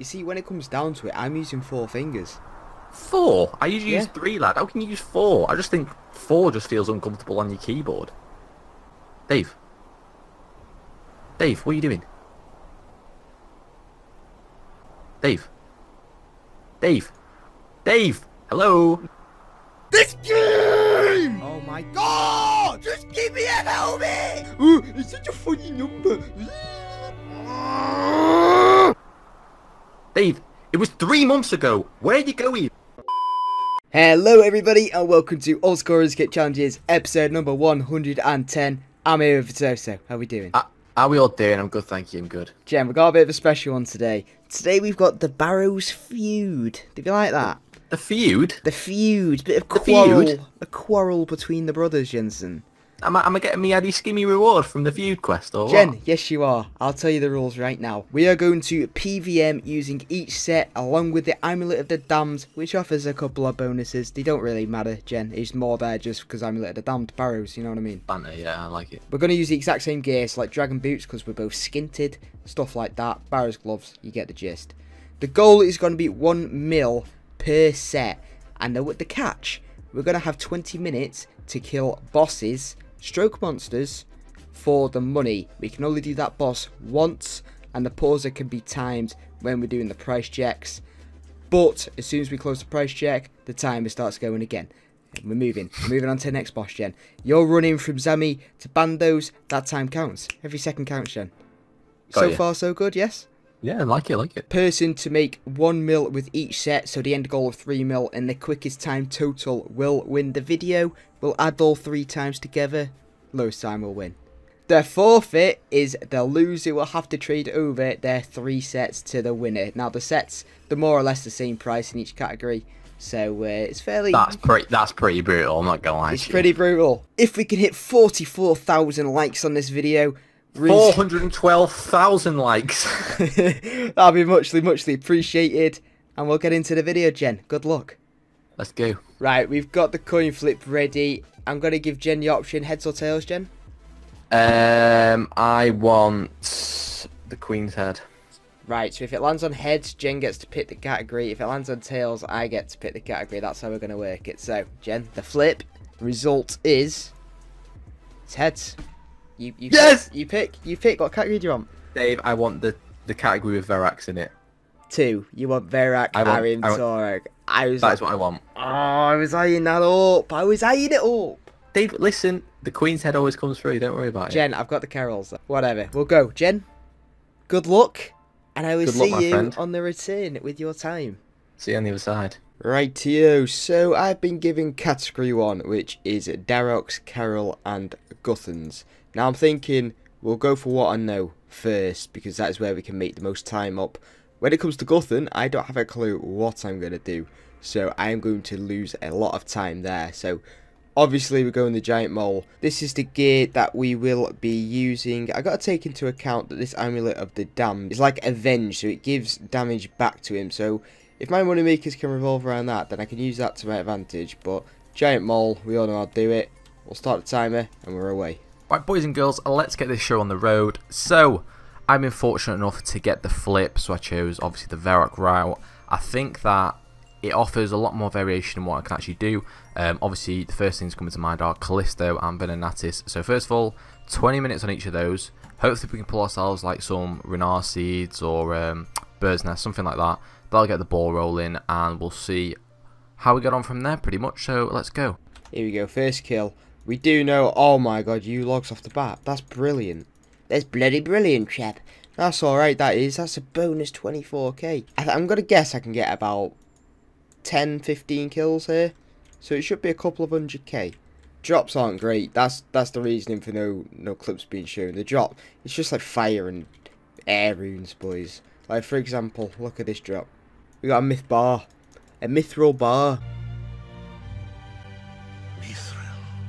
You see, when it comes down to it, I'm using four fingers. Four? I usually use three, lad. How can you use four? I just think four just feels uncomfortable on your keyboard. Dave. Dave, what are you doing? Dave. Dave. Dave. Hello. This game! Oh my god! Just give me a helmet! Oh, it's such a funny number. Ah! Dave, it was three months ago. Where are you going? Hello everybody and welcome to All Scorers Skip Challenges episode number 110. I'm here with Toso. How are we doing? Uh, how are we all doing? I'm good, thank you. I'm good. Jen, we've got a bit of a special one today. Today we've got the Barrows feud. Did you like that? The feud? The feud, bit of The quarrel, feud? a quarrel between the brothers, Jensen. Am I, am I getting me Addy Skimmy reward from the feud quest or Jen, what? yes you are. I'll tell you the rules right now. We are going to PVM using each set along with the Amulet of the Damned, which offers a couple of bonuses. They don't really matter, Jen. It's more there just because Amulet of the Damned Barrows, you know what I mean? Banter, yeah, I like it. We're going to use the exact same gear, so like Dragon Boots because we're both skinted, stuff like that. Barrows Gloves, you get the gist. The goal is going to be 1 mil per set. And the, the catch, we're going to have 20 minutes to kill bosses, stroke monsters, for the money. We can only do that boss once, and the pauser can be timed when we're doing the price checks. But as soon as we close the price check, the timer starts going again. And We're moving. We're moving on to the next boss, Jen. You're running from Zami to Bandos. That time counts. Every second counts, Jen. Got so ya. far, so good, yes? Yeah, I like it, I like it. Person to make 1 mil with each set, so the end goal of 3 mil, and the quickest time total will win the video. We'll add all three times together. Lowest time will win. The forfeit is the loser will have to trade over their three sets to the winner. Now, the sets, they're more or less the same price in each category, so uh, it's fairly... That's pretty. That's pretty brutal. I'm not gonna lie. It's pretty brutal. If we can hit 44,000 likes on this video, Four hundred and twelve thousand likes. that'll be muchly, muchly appreciated. And we'll get into the video, Jen. Good luck. Let's go. Right, we've got the coin flip ready. I'm going to give Jen the option heads or tails, Jen. Um, I want the Queen's head. Right, so if it lands on heads, Jen gets to pick the category. If it lands on tails, I get to pick the category. That's how we're going to work it. So, Jen, the flip result is it's heads. You, you Yes! Pick, you pick. You pick. What category do you want? Dave, I want the the category with Verac's in it. Two. You want Verac, I want- Ahrim, I want- Torag. I was. That is what I want. Oh, I was eyeing that up. I was eyeing it up. Dave, listen. The Queen's head always comes through. Don't worry about it. Jen, I've got the Karil's. Whatever. We'll go. Jen, good luck. And I will Good luck, see my you friend. on the return with your time. See you on the other side. Rightio, so I've been given category one, which is Dharok's, Karil, and Guthan's. Now I'm thinking we'll go for what I know first, because that is where we can make the most time up. When it comes to Guthan, I don't have a clue what I'm going to do, so I am going to lose a lot of time there. So obviously we're going the giant mole. This is the gear that we will be using. I got to take into account that this amulet of the damned is like avenge, so it gives damage back to him. So if my money makers can revolve around that, then I can use that to my advantage. But giant mole, we all know how to do it. We'll start the timer and we're away. Right, boys and girls, let's get this show on the road. So, I've been fortunate enough to get the flip, so I chose obviously the Verac route. I think that it offers a lot more variation in what I can actually do. Um, obviously, the first things coming to mind are Callisto and Venenatis. So, first of all, 20 minutes on each of those. Hopefully, we can pull ourselves like some Ranarr seeds or um, Bird's Nest, something like that. That'll get the ball rolling, and we'll see how we get on from there pretty much. So, let's go. Here we go, first kill. We do know, oh my god, yew logs off the bat. That's brilliant. That's bloody brilliant, chap. That's alright, that is. That's a bonus 24k. I I'm going to guess I can get about 10, 15 kills here. So it should be a couple of hundred k. Drops aren't great. That's that's the reasoning for no no clips being shown. The drop, it's just like fire and air runes, boys. Like for example, look at this drop. We got a myth bar, a mithril bar.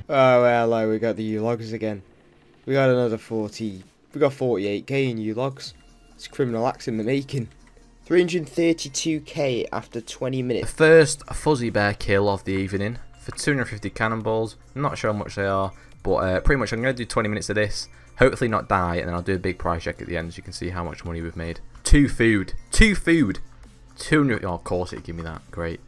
Oh hello, we got the yew logs again. We got another 40. We got 48k in yew logs. It's criminal acts in the making. 332k after 20 minutes. The first fuzzy bear kill of the evening for 250 cannonballs. I'm not sure how much they are, but uh, pretty much I'm going to do 20 minutes of this. Hopefully not die, and then I'll do a big price check at the end so you can see how much money we've made. two food. Two food. 200. Oh, of course it give me that. Great.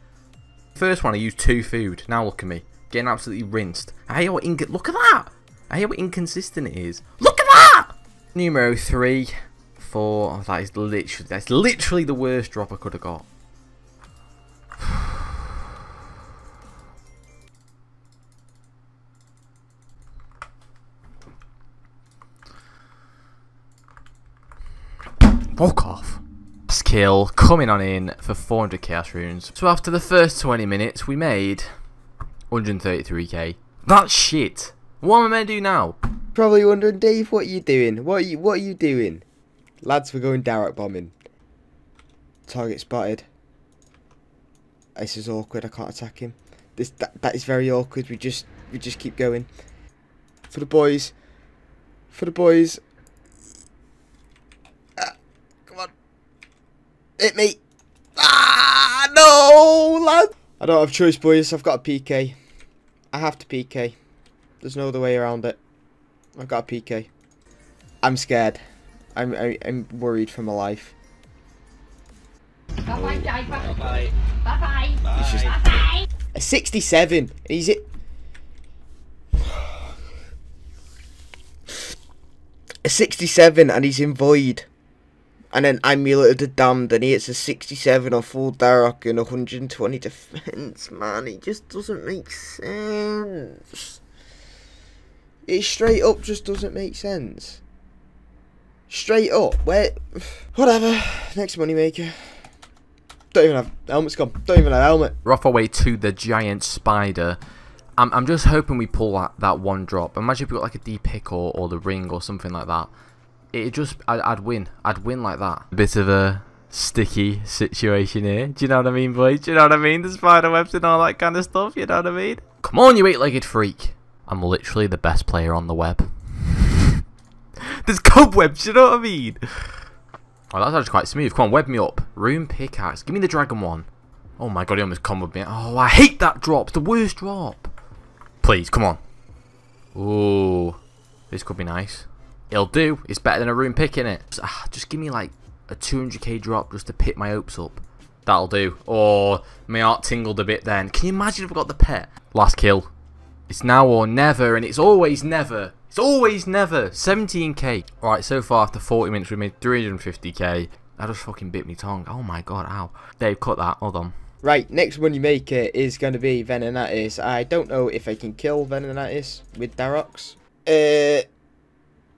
First one, I used two food. Now look at me. Getting absolutely rinsed. I hate what inc Look at that! I hate what inconsistent it is. Look at that! Numero three, four. Oh, that is literally, that's literally the worst drop I could have got. Walk off. Skill coming on in for 400 chaos runes. So after the first 20 minutes, we made 133k. That's shit. What am I meant to do now? Probably wondering, Dave, what are you doing? What are you What are you doing? Lads, we're going direct bombing. Target spotted. This is awkward. I can't attack him. This that, that is very awkward. We just we just keep going. For the boys. For the boys. Ah, come on. Hit me. Ah, no, lad. I don't have choice, boys. I've got a PK. I have to PK. There's no other way around it. I've got a PK. I'm scared. I'm I, I'm worried for my life. Bye bye, Bye bye. Bye bye. It's just Bye bye. a 67. And he's it. A 67 and he's in void. And then Amulet of the Damned and he hits a 67 on full Dharok and 120 defense. Man, it just doesn't make sense. It straight up just doesn't make sense. Straight up. Where? Whatever. Next moneymaker. Don't even have helmet's gone. Don't even have helmet. We're off our way to the giant spider. I'm, I'm just hoping we pull that, that one drop. Imagine if we got like a D pick or, or the ring or something like that. It just, I'd, I'd win. I'd win like that. A bit of a sticky situation here. Do you know what I mean, boys? Do you know what I mean? The spider webs and all that kind of stuff. You know what I mean? Come on, you eight-legged freak. I'm literally the best player on the web. There's cobwebs, you know what I mean? Oh, that's actually quite smooth. Come on, web me up. Rune pickaxe. Give me the dragon one. Oh my god, he almost comboed me. Oh, I hate that drop. It's the worst drop. Please, come on. Ooh. This could be nice. It'll do. It's better than a rune pick, innit? Just, ah, just give me like a 200k drop just to pick my hopes up. That'll do. Or my heart tingled a bit then. Can you imagine if I got the pet? Last kill. It's now or never, and it's always never. It's always never. 17k. Alright, so far after 40 minutes, we made 350k. That just fucking bit me tongue. Oh my god, ow. Dave, cut that. Hold on. Right, next one you make it is going to be Venenatis. I don't know if I can kill Venenatis with Dharok's. Uh,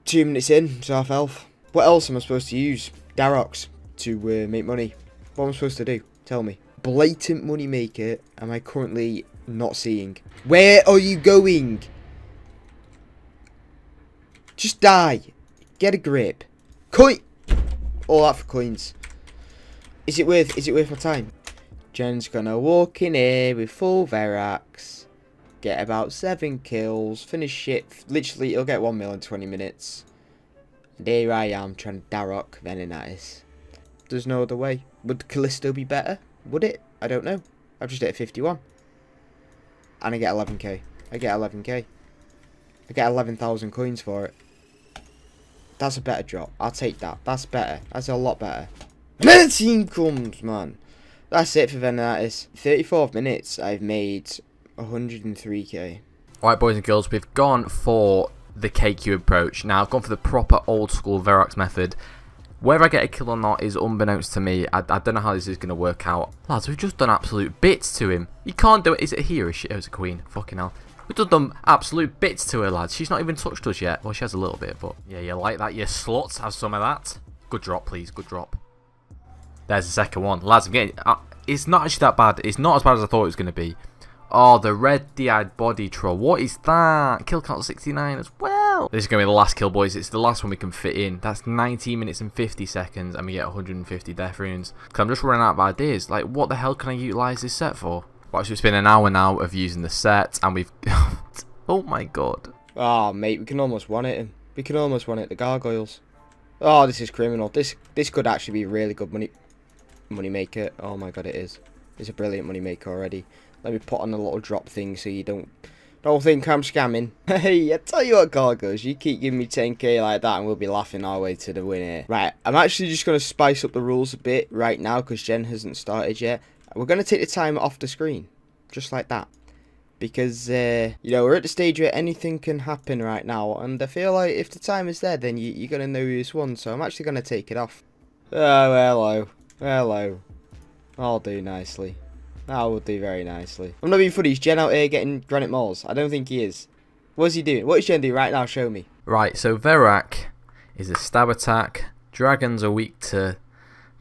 two minutes in, so half health. What else am I supposed to use? Dharok's to uh, make money. What am I supposed to do? Tell me. Blatant money maker am I currently not seeing. Where are you going? Just die. Get a grip. Coin. All that for coins. Is it worth? Is it worth my time? Jen's gonna walk in here with full Verac's. Get about seven kills. Finish it. Literally, he'll get one mil in 20 minutes. And here I am trying to Dharok Venenatis. There's no other way. Would Callisto be better? Would it? I don't know. I've just hit 51. And I get 11k. I get 11k. I get 11,000 coins for it. That's a better drop. I'll take that. That's better. That's a lot better. The team comes, man. That's it for Venenatis. 34 minutes, I've made 103k. Alright, boys and girls, we've gone for the KQ approach. Now, I've gone for the proper old school Verac's method. Whether I get a kill or not is unbeknownst to me. I, I don't know how this is going to work out. Lads, we've just done absolute bits to him. You can't do it. Is it a hero? Shit, it was a queen. Fucking hell. We've done absolute bits to her, lads. She's not even touched us yet. Well, she has a little bit, but yeah, you like that, you sluts. Have some of that. Good drop, please. Good drop. There's the second one. Lads, I'm getting... Uh, it's not actually that bad. It's not as bad as I thought it was going to be. Oh, the red DI body troll. What is that? Kill count 69 as well. This is going to be the last kill, boys. It's the last one we can fit in. That's 19 minutes and 50 seconds, and we get 150 death runes. Because I'm just running out of ideas. Like, what the hell can I utilise this set for? Well, it's been an hour now of using the set, and we've... oh my god. Oh, mate, we can almost one it him. We can almost one it the gargoyles. Oh, this is criminal. This this could actually be really good money money maker. Oh my god, it is. It's a brilliant money maker already. Let me put on a little drop thing so you don't don't think I'm scamming. Hey, I tell you what, Gargos, you keep giving me 10k like that and we'll be laughing our way to the win here. Right, I'm actually just going to spice up the rules a bit right now because Jen hasn't started yet. We're going to take the timer off the screen, just like that. Because, uh, you know, we're at the stage where anything can happen right now. And I feel like if the timer's there, then you, you're going to know who's won. So I'm actually going to take it off. Oh, hello. Hello. I'll do nicely. I will do very nicely. I'm not being funny. Is Jen out here getting granite mauls? I don't think he is. What's he doing? What is Jen doing right now? Show me. Right, so Verac is a stab attack. Dragons are weak to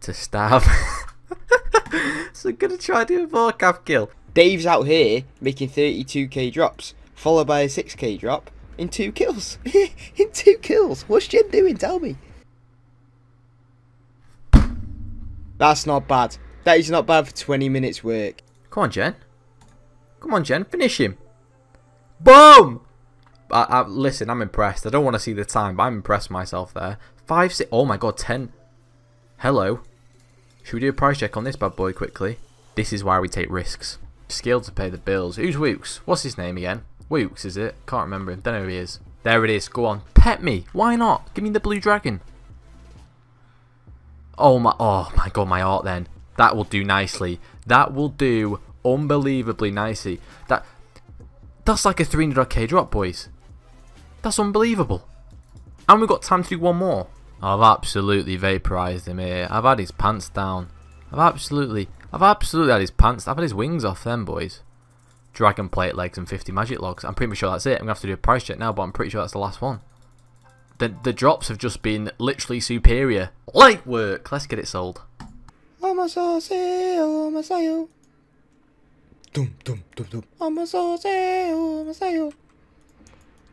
to stab. so I'm gonna try doing Vorkath kill. Dave's out here making 32k drops, followed by a 6k drop in two kills. in two kills. What's Jen doing? Tell me. That's not bad. That is not bad for 20 minutes work. Come on, Jen. Come on, Jen. Finish him. Boom! I, I, listen, I'm impressed. I don't want to see the time, but I'm impressed myself there. Five. Oh my god, ten. Hello. Should we do a price check on this bad boy quickly? This is why we take risks. Skill to pay the bills. Who's Woox? What's his name again? Woox, is it? Can't remember him. Don't know who he is. There it is. Go on. Pet me. Why not? Give me the blue dragon. Oh my. Oh my god, my art then. That will do nicely. That will do unbelievably nicely. That that's like a 300k drop, boys. That's unbelievable. And we've got time to do one more. I've absolutely vaporized him here. I've had his pants down. I've absolutely, I've absolutely had his pants. I've had his wings off them, boys. Dragon plate legs and 50 magic logs. I'm pretty sure that's it. I'm gonna have to do a price check now, but I'm pretty sure that's the last one. The the drops have just been literally superior. Light work. Let's get it sold. I'm a saucy, I'm a sayo. Dum dum dum dum. I'm a saucy, I'm a sayo.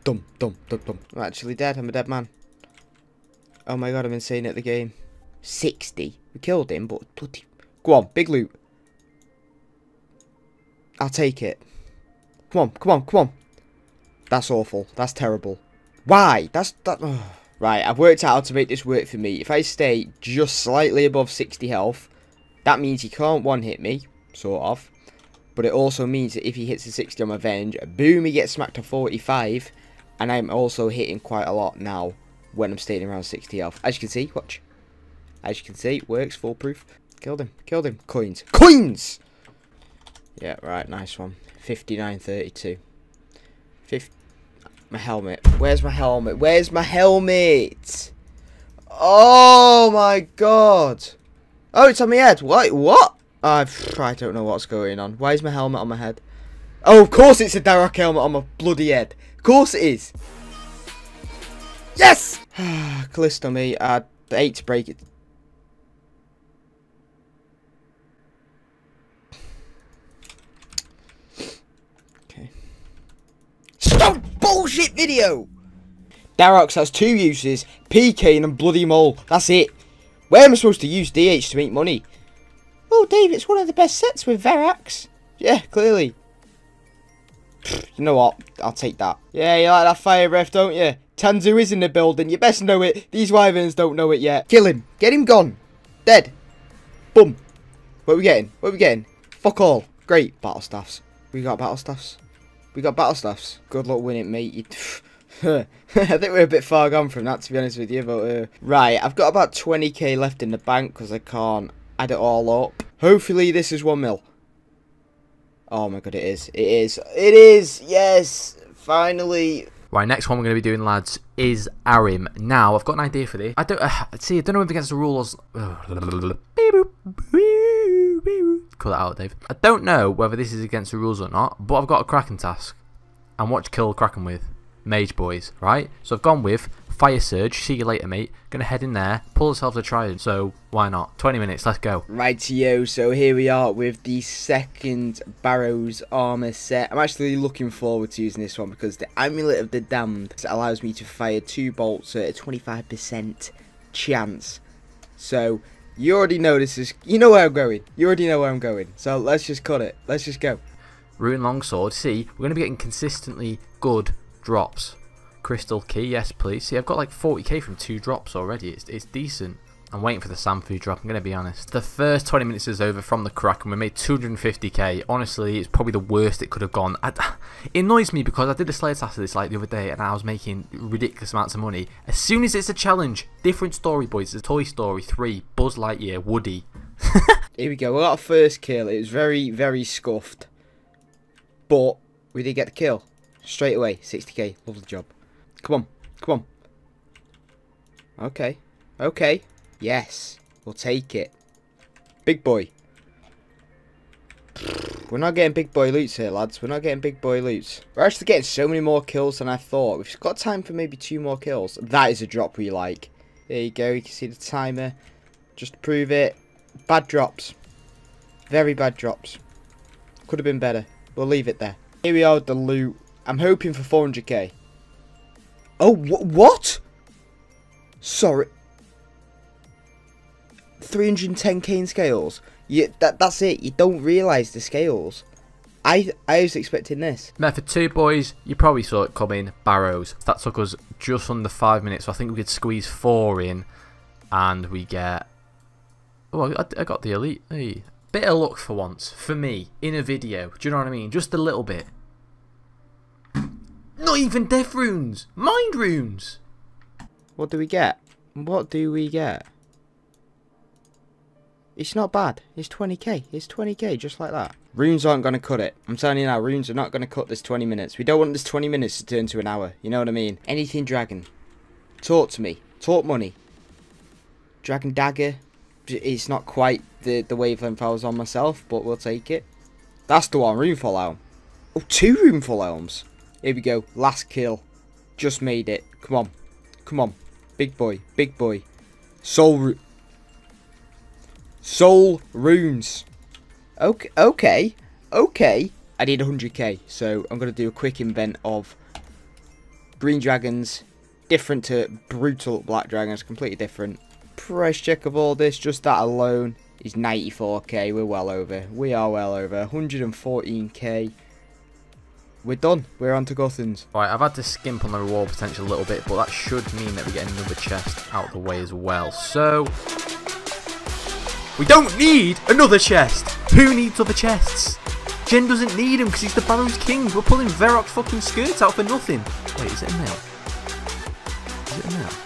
Dum dum dum dum. I'm actually dead. I'm a dead man. Oh my god, I'm insane at the game. 60. We killed him, but bloody. Go on, big loot. I'll take it. Come on, come on, come on. That's awful. That's terrible. Why? That's that. Oh. Right, I've worked out how to make this work for me. If I stay just slightly above 60 health, that means he can't one-hit me, sort of. But it also means that if he hits a 60 on my Venge, boom, he gets smacked to 45. And I'm also hitting quite a lot now when I'm staying around 60 health. As you can see, watch. As you can see, it works, foolproof. Killed him, killed him. Coins. Coins! Yeah, right, nice one. 59.32. 50. My helmet. Where's my helmet? Where's my helmet? Oh my god. Oh, it's on my head. What? What? I I don't know what's going on. Why is my helmet on my head? Oh, of course it's a Dharok helmet on my bloody head. Of course it is. Yes! Callisto me. I hate to break it. Okay. Stop bullshit video! Dharok's has two uses, PK and Bloody Mole. That's it. Where am I supposed to use DH to make money? Oh, Dave, it's one of the best sets with Verac's. Yeah, clearly. You know what? I'll take that. Yeah, you like that fire breath, don't you? Tanzoo is in the building. You best know it. These wyverns don't know it yet. Kill him. Get him gone. Dead. Boom. What are we getting? What are we getting? Fuck all. Great. Battle staffs. We got battle staffs. We got battle staffs. Good luck winning, mate. I think we're a bit far gone from that, to be honest with you. But uh, right, I've got about 20k left in the bank because I can't add it all up. Hopefully, this is one mil. Oh my god, it is. It is. It is. Yes. Finally. Right, next one we're going to be doing, lads, is Ahrim. Now, I've got an idea for this. I don't uh, see. I don't know if against the rules. Cut that out, Dave. I don't know whether this is against the rules or not, but I've got a Kraken task. And what to kill Kraken with? Mage boys, right? So I've gone with Fire Surge. See you later, mate. Gonna head in there, pull ourselves a trident. So why not? 20 minutes, let's go. Right, Rightio, so here we are with the second Barrows armor set. I'm actually looking forward to using this one because the Amulet of the Damned allows me to fire two bolts at a 25% chance. So you already know this is. You know where I'm going. You already know where I'm going. So let's just cut it. Let's just go. Rune Longsword. See, we're going to be getting consistently good drops. Crystal Key, yes please. See, I've got like 40k from two drops already. It's, it's decent. I'm waiting for the Sam food drop, I'm going to be honest. The first 20 minutes is over from the crack and we made 250k. Honestly, it's probably the worst it could have gone. I, it annoys me because I did a Slayer after this like the other day and I was making ridiculous amounts of money. As soon as it's a challenge, different story boys. It's Toy Story 3, Buzz Lightyear, Woody. Here we go. We got our first kill. It was very, very scuffed. But we did get the kill. Straight away. 60k. Lovely job. Come on. Come on. Okay. Okay. Yes. We'll take it. Big boy. We're not getting big boy loots here, lads. We're not getting big boy loots. We're actually getting so many more kills than I thought. We've got time for maybe two more kills. That is a drop we like. There you go. You can see the timer. Just to prove it. Bad drops. Very bad drops. Could have been better. We'll leave it there. Here we are with the loot. I'm hoping for 400k. Oh, wh what? Sorry. 310k in scales. Yeah, that, that's it. You don't realise the scales. I I was expecting this. Method 2 boys, you probably saw it coming, Barrows. That took us just under 5 minutes, so I think we could squeeze 4 in and we get... Oh, I, I got the elite. Hey. Bit of luck for once, for me, in a video. Do you know what I mean? Just a little bit. Not even death runes! Mind runes! What do we get? What do we get? It's not bad. It's 20k. It's 20k, just like that. Runes aren't going to cut it. I'm telling you now, runes are not going to cut this 20 minutes. We don't want this 20 minutes to turn to an hour. You know what I mean? Anything dragon. Talk to me. Talk money. Dragon dagger. It's not quite the, the wavelength I was on myself, but we'll take it. That's the one. Rune full helm. Oh, two rune full helms. Here we go. Last kill. Just made it. Come on. Come on. Big boy. Big boy. Soul Ru Soul Runes. Okay. Okay. Okay. I need 100k, so I'm going to do a quick invent of green dragons, different to brutal black dragons, completely different. Price check of all this, just that alone, is 94k. We're well over. We are well over. 114k. We're done. We're on to Guthan's. Right, I've had to skimp on the reward potential a little bit, but that should mean that we get another chest out of the way as well. So, we don't need another chest. Who needs other chests? Jen doesn't need him because he's the Barrow's king. We're pulling Verac's fucking skirts out for nothing. Wait, is it a mill? Is it a mill?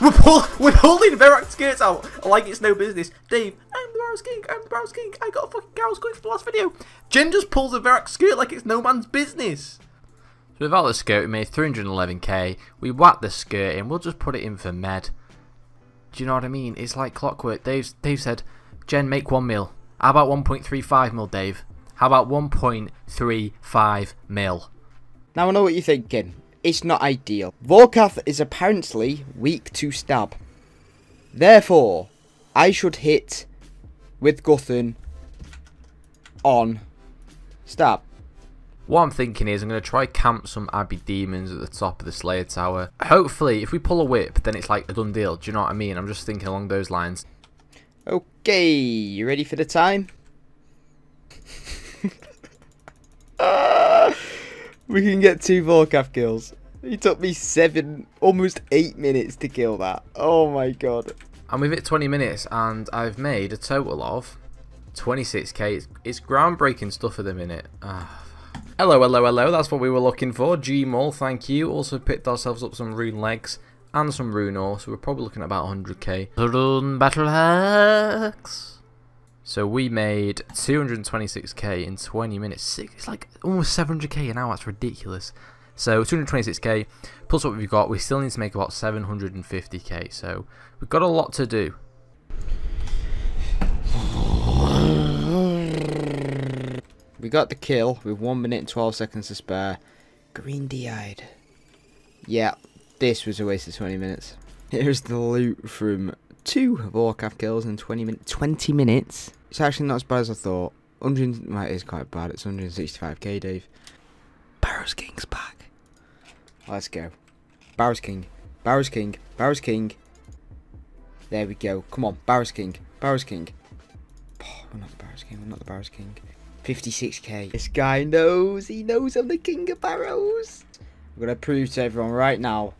We're, pull we're pulling Verac's skirts out like it's no business. Dave, I'm the Barrow's king. I'm the Barrow's king. I got a fucking Garrow's quick for the last video. Jen just pulls a Verac skirt like it's no man's business. So without the skirt, we made 311k. We whacked the skirt in. We'll just put it in for med. Do you know what I mean? It's like clockwork. Dave, Dave said, Jen, make one mil. How about 1.35 mil, Dave? How about 1.35 mil? Now I know what you're thinking. It's not ideal. Vorkath is apparently weak to stab. Therefore, I should hit with Guthan on stab. What I'm thinking is I'm going to try camp some Abbey Demons at the top of the Slayer Tower. Hopefully, if we pull a whip, then it's like a done deal. Do you know what I mean? I'm just thinking along those lines. Okay, you ready for the time? Ah! We can get two Vorkath kills. It took me seven, almost eight minutes to kill that. Oh my god. And we've hit 20 minutes and I've made a total of 26k. It's, it's groundbreaking stuff at the minute. Ah. Hello, hello, hello. That's what we were looking for. Gmall, thank you. Also picked ourselves up some rune legs and some rune ore, so we're probably looking at about 100k. Rune battle hacks. So we made 226k in 20 minutes. It's like almost 700k an hour. That's ridiculous. So 226k plus what we've got, we still need to make about 750k. So we've got a lot to do. We got the kill with 1 minute and 12 seconds to spare. Green D-eyed. Yeah, this was a waste of 20 minutes. Here's the loot from two Vorkath kills in 20, min 20 minutes. It's actually not as bad as I thought. 100, well, it is quite bad. It's 165k, Dave. Barrows King's back. Let's go. Barrows King. Barrows King. Barrows King. There we go. Come on. Barrows King. Barrows King. Oh, we're not the Barrows King. We're not the Barrows King. 56k. This guy knows. He knows I'm the king of barrows. I'm going to prove to everyone right now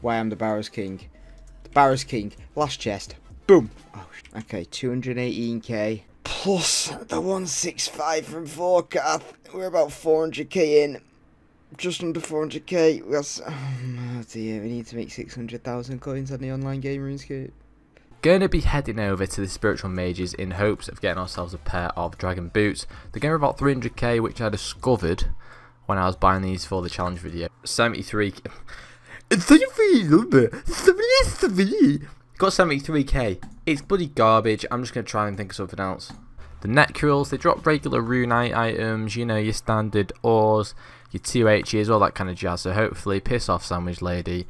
why I'm the Barrows King. The Barrows King. Last chest. Boom. Sh- okay, 218k. Plus the 165 from Forecast. We're about 400k in. Just under 400k. That's, oh dear, we need to make 600,000 coins on the online game RuneScape. Going to be heading over to the Spiritual Mages in hopes of getting ourselves a pair of Dragon Boots. They're going about 300k, which I discovered when I was buying these for the challenge video. 73. It's 33 number. 73. Got 73k. It's bloody garbage. I'm just going to try and think of something else. The Nechryaels, they drop regular runite items, you know, your standard ores, your 2Hs, all that kind of jazz. So hopefully, piss off, Sandwich Lady.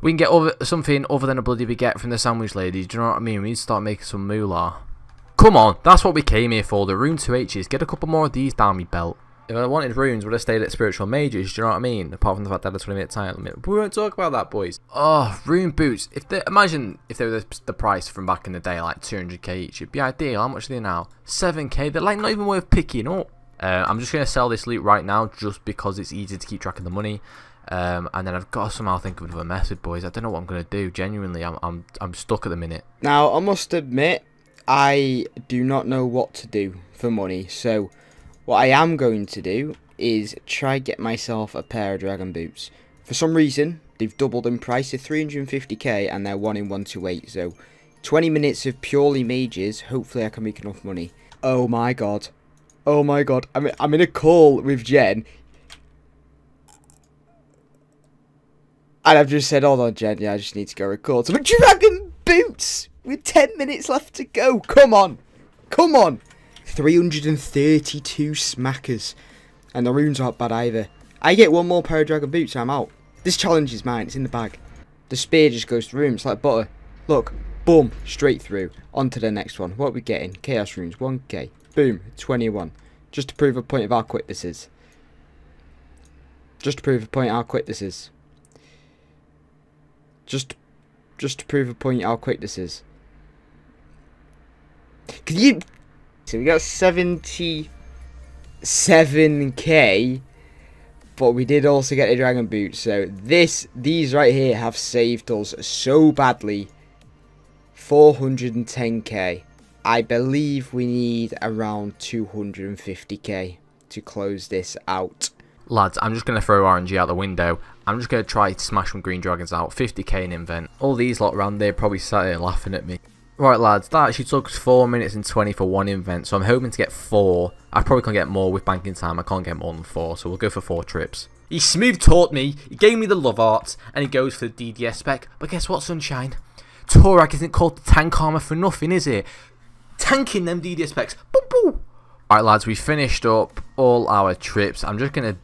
We can get over something other than a bloody baguette from the Sandwich lady. Do you know what I mean? We need to start making some moolah. Come on, that's what we came here for. The rune 2Hs. Get a couple more of these down my belt. If I wanted runes, would have stayed at Spiritual Mages, do you know what I mean? Apart from the fact that I had a 20 minute time limit. We won't talk about that, boys. Oh, rune boots. If they Imagine if they were the, the price from back in the day, like 200k each. It'd be ideal. How much are they now? 7k. They're like not even worth picking up. Uh, I'm just going to sell this loot right now just because it's easy to keep track of the money. Um, and then I've got to somehow think of another method, boys. I don't know what I'm going to do. Genuinely, I'm, I'm, I'm stuck at the minute. Now, I must admit, I do not know what to do for money. So, what I am going to do is try get myself a pair of dragon boots. For some reason, they've doubled in price to 350k and they're 1 in 128. So, 20 minutes of purely mages. Hopefully, I can make enough money. Oh my god. Oh my god. I'm, I'm in a call with Jen. And I've just said, hold on, Jen. Yeah, I just need to go record some dragon boots with 10 minutes left to go. Come on. Come on. 332 smackers. And the runes aren't bad either. I get one more pair of dragon boots I'm out. This challenge is mine. It's in the bag. The spear just goes through. It's like butter. Look. Boom. Straight through. On to the next one. What are we getting? Chaos runes. 1k. Boom. 21. Just to prove a point of how quick this is. Just to prove a point how quick this is. Just, just to prove a point how quick this is. Can you? So we got seventy-seven k, but we did also get a dragon boot. So this, these right here have saved us so badly. Four hundred and ten k. I believe we need around two hundred and fifty k to close this out. Lads, I'm just going to throw RNG out the window. I'm just going to try to smash some green dragons out. 50k in invent. All these lot around there probably sat here laughing at me. Right, lads, that actually took us 4 minutes and 20 for one invent, so I'm hoping to get 4. I probably can't get more with banking time. I can't get more than 4, so we'll go for 4 trips. He smooth taught me, he gave me the love arts, and he goes for the DDS spec. But guess what, Sunshine? Torag isn't called the tank armor for nothing, is it? Tanking them DDS specs. Boom, boom. Alright, lads, we finished up all our trips. I'm just going to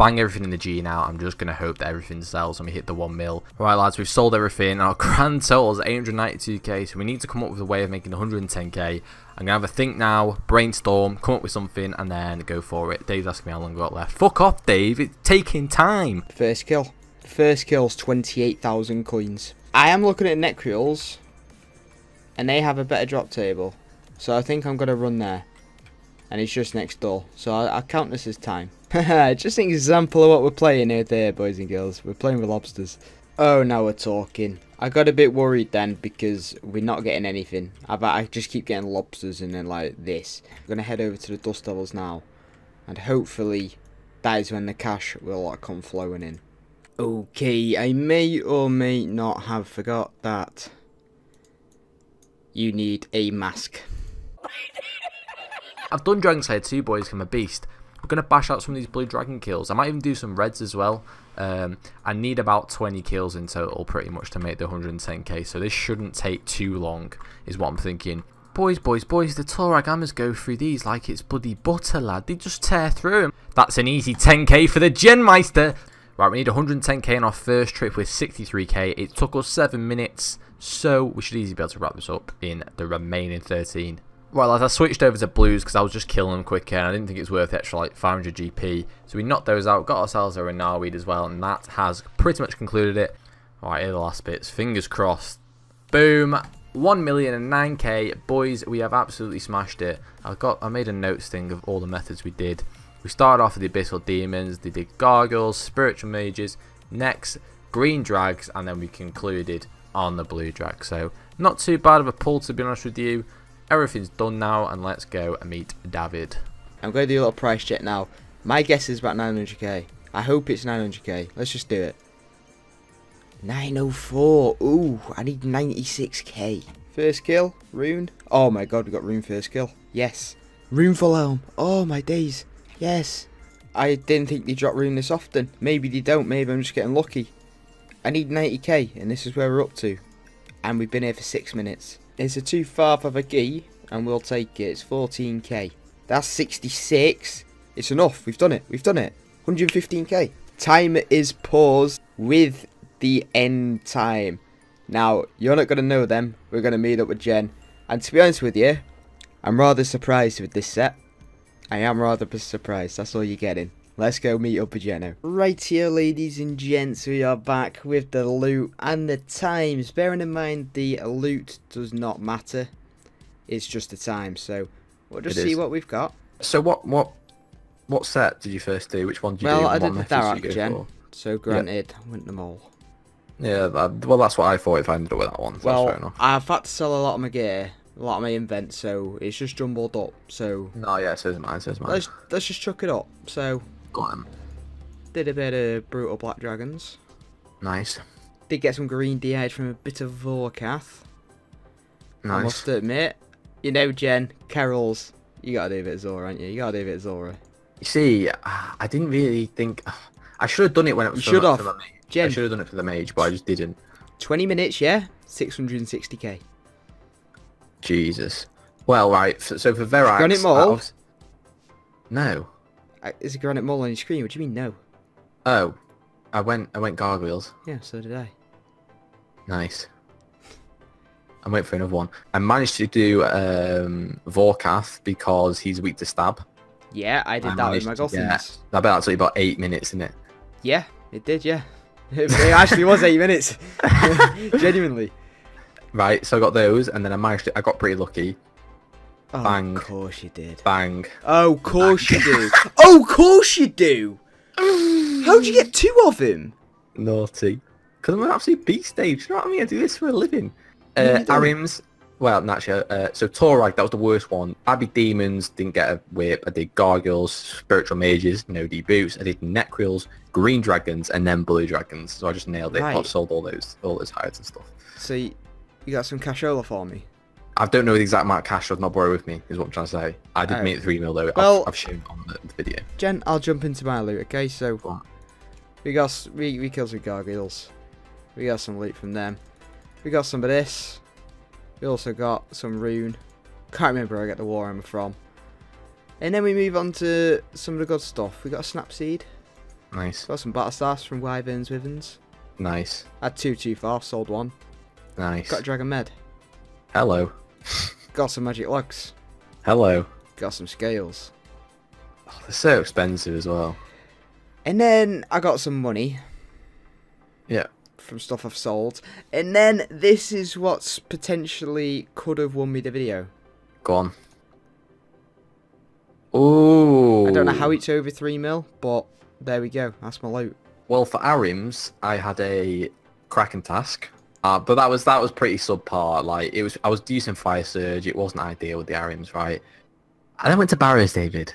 bang everything in the G now. I'm just going to hope that everything sells and we hit the 1 mil. Right, lads, we've sold everything. Our grand total is 892k, so we need to come up with a way of making 110k. I'm going to have a think now, brainstorm, come up with something, and then go for it. Dave's asking me how long I've got left. Fuck off, Dave. It's taking time. First kill. First kill's 28,000 coins. I am looking at Nechryaels, and they have a better drop table. So I think I'm going to run there. And it's just next door. So I, I'll count this as time. just an example of what we're playing here there, boys and girls. We're playing with lobsters. Oh, now we're talking. I got a bit worried then because we're not getting anything. I, I just keep getting lobsters and then like this. I'm going to head over to the dust devils now. And hopefully that is when the cash will like, come flowing in. Okay, I may or may not have forgot that you need a mask. I've done Dragon Slayer 2, boys, I'm a beast. Going to bash out some of these blue dragon kills. I might even do some reds as well. Um, I need about 20 kills in total pretty much to make the 110k, so this shouldn't take too long, is what I'm thinking. Boys, boys, boys, the Torag hammers go through these like it's bloody butter, lad. They just tear through them. That's an easy 10k for the Genmeister. Right, we need 110k on our first trip with 63k. It took us 7 minutes, so we should easily be able to wrap this up in the remaining 13. Right, lads, I switched over to blues because I was just killing them quicker and I didn't think it was worth extra like 500 GP. So we knocked those out, got ourselves a Ranarr weed as well, and that has pretty much concluded it. Right, here the last bits. Fingers crossed. Boom. 1 million and 9k. Boys, we have absolutely smashed it. I got I made a notes thing of all the methods we did. We started off with the Abyssal Demons, they did Gargoyles, Spiritual Mages, next Green Drags, and then we concluded on the blue drag. So not too bad of a pull to be honest with you. Everything's done now, and let's go and meet David. I'm going to do a little price check now. My guess is about 900k. I hope it's 900k. Let's just do it. 904. Ooh, I need 96k. First kill, rune. Oh my god, we got rune first kill. Yes. Rune full helm. Oh my days. Yes. I didn't think they drop rune this often. Maybe they don't. Maybe I'm just getting lucky. I need 90k, and this is where we're up to. And we've been here for six minutes. It's a too far of a key, and we'll take it. It's 14k. That's 66. It's enough. We've done it. We've done it. 115k. Time is paused with the end time. Now, you're not going to know them. We're going to meet up with Jen. And to be honest with you, I'm rather surprised with this set. I am rather surprised. That's all you're getting. Let's go meet up with Jenno. Right here, ladies and gents, we are back with the loot and the times. Bearing in mind the loot does not matter. It's just the time. So we'll just It see is. what we've got. So what what what set did you first do? Which one did you Well, do? I What did the methods did Dharok you Gen. for? So granted, I went them all. Yeah, that, well that's what I thought if I ended up with that one. So Well. I've had to sell a lot of my gear, a lot of my invents, so it's just jumbled up. So No, yeah, says mine, says mine. let's let's just chuck it up. So Go on. did a bit of brutal black dragons. Nice. Did get some green DI from a bit of Vorkath. I Nice. must admit, you know, Jen, Karil's. You gotta do a bit of Zulrah, aren't you? You gotta do a bit of Zulrah. You see, I didn't really think I should have done it when it was You for, should have. for the mage. I Jen. should have done it for the mage, but I just didn't. 20 minutes, yeah? 660k. Jesus. Well, right. So, so for Verac's, Granite Maul? was- No. Is a granite maul on your screen? What do you mean, no? Oh, I went. I went gargoyles. Yeah, so did I. Nice. I went for another one. I managed to do um, Vorkath because he's weak to stab. Yeah, I did I that with my Guthans. get- I bet that's only about eight minutes, isn't it? Yeah, it did, yeah. it actually was 8 minutes. Genuinely. Right. So I got those, and then I managed. To, I got pretty lucky. Oh, Bang. of course you did. Bang. Oh, of course you do. oh, of course you do. How'd you get two of him? Naughty. Because I'm an absolute beast, Dave. Do you know what I mean? I do this for a living. Uh, don't. Ahrim's. Well, not actually. Uh, so Torag, that was the worst one. Beat demons, didn't get a whip. I did gargoyles, spiritual mages, no deboots. I did nechryaels, green dragons, and then blue dragons. So I just nailed it. Right. I've sold all those, all those hides and stuff. So you, you got some cashola for me? I don't know the exact amount of cash I've not borrowed with me, is what I'm trying to say. I did Oh. make three mil though. Well- I've, I've shown on the, the video. Jen, I'll jump into my loot, okay? So we got we we killed some gargoyles. We got some loot from them. We got some of this. We also got some rune. Can't remember where I get the war armor from. And then we move on to some of the good stuff. We got a snap seed. Nice. Got some battle stars from Wyverns Withens. Nice. Had two two far, sold one. Nice. Got a dragon med. Hello. Got some magic logs. Hello. Got some scales. Oh, they're so expensive as well. And then I got some money Yeah. from stuff I've sold. And then this is what's potentially could have won me the video. Go on. Ooh. I don't know how it's over 3 mil, but there we go. That's my loot. Well, for Arims, I had a Kraken task, uh, but that was that was pretty subpar. Like it was, I was using Fire Surge. It wasn't ideal with the Ahrim's, right? I then went to Barrows, David.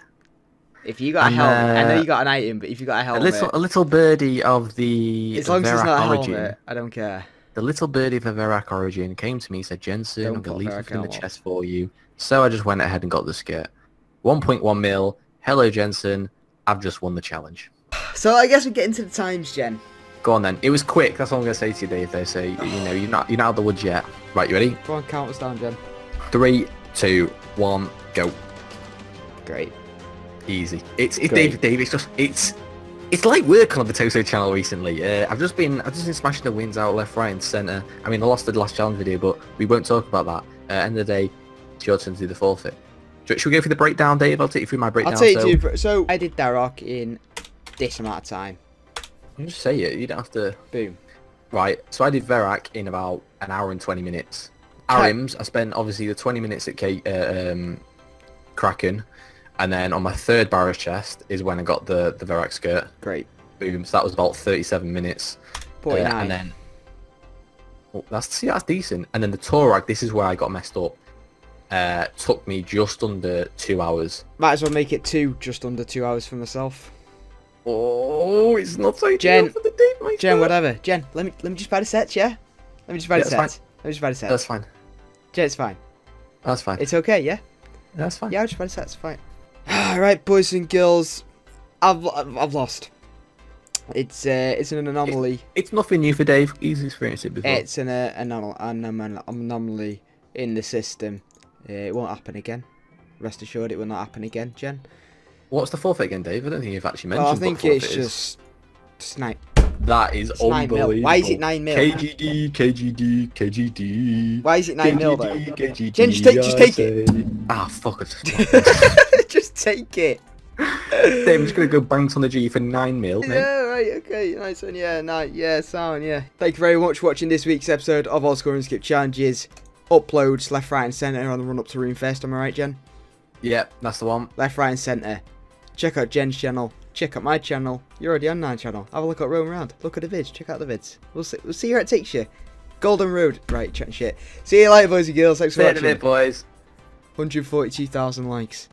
If you got a And, helmet, I know uh, you got an item, but if you got a A helmet, little, a little birdie of the as long as it's not a origin. helmet, I don't care. The little birdie of the Verac origin came to me, said, Jensen, Don't I'm gonna leave something in the chest for you. So I just went ahead and got the skirt. 1.1 mil. Hello, Jensen. I've just won the challenge. So I guess we get into the times, Jen. Go on then. It was quick. That's all I'm going to say to you, Dave. Though, so you know you're not you're not out of the woods yet. Right, you ready? Go on, count us down, Jen. Three, two, one, go. Great. Easy. It's it's Great. David. Dave. It's just it's it's like working on the Toso channel recently. Uh, I've just been I've just been smashing the wins out left, right, and centre. I mean, I lost the last challenge video, but we won't talk about that. Uh, end of the day, it's your turn to do the forfeit. Should should we go through the breakdown, Dave? I'll take you through my breakdown. I'll take so, you. For, so I did Dharok in this amount of time. You Just say it. You don't have to. Boom. Right. So I did Verac in about an hour and twenty minutes. Ahrim's, I spent obviously the twenty minutes at K- uh, um, Kraken, and then on my third Barrows chest is when I got the the Verac skirt. Great. Boom. So that was about thirty-seven minutes. Uh, and then Oh, that's see, that's decent. And then the Torag, this is where I got messed up. Uh, took me just under two hours. Might as well make it two, just under two hours for myself. Oh, it's not ideal Jen, for the date, my Jen, friend. whatever. Jen, let me let me just buy the sets, yeah? Let me just buy Yeah, the that's sets. Let me just buy the sets. That's fine. Jen, it's fine. That's fine. It's okay, yeah? That's fine. Yeah, I'll just buy the sets, fine. Alright, boys and girls. I've, I've, I've lost. It's uh, it's an anomaly. It's nothing new for Dave. He's experienced it before. It's an, uh, anom- anom- anomaly in the system. Uh, it won't happen again. Rest assured, it will not happen again, Jen. What's the forfeit again, Dave? I don't think you've actually mentioned. Well, I think it's just snipe. that is nine mil. unbelievable. Why is it nine mil? KGD, KGD, KGD. Why is it nine mil though? KGD, Jen, just take- just take it. Ah, fuck it. just take it. Dave, I'm just gonna go banks on the G for nine mil, mate. Yeah, right, okay, nice one, yeah, nice, yeah, sound, yeah. Thank you very much for watching this week's episode of All Score and Skip Challenges. Uploads left, right, and centre on the run up to Room Runefest, am I right, Jen? Yep, that's the one. Left, right, and centre. Check out Jen's channel. Check out my channel. You're already on my channel. Have a look at Roam Around. Look at the vids. Check out the vids. We'll see, we'll see where it takes you. Golden Road. Right, chatting shit. See you later, boys and girls. Thanks for watching. bit, boys. 142,000 likes.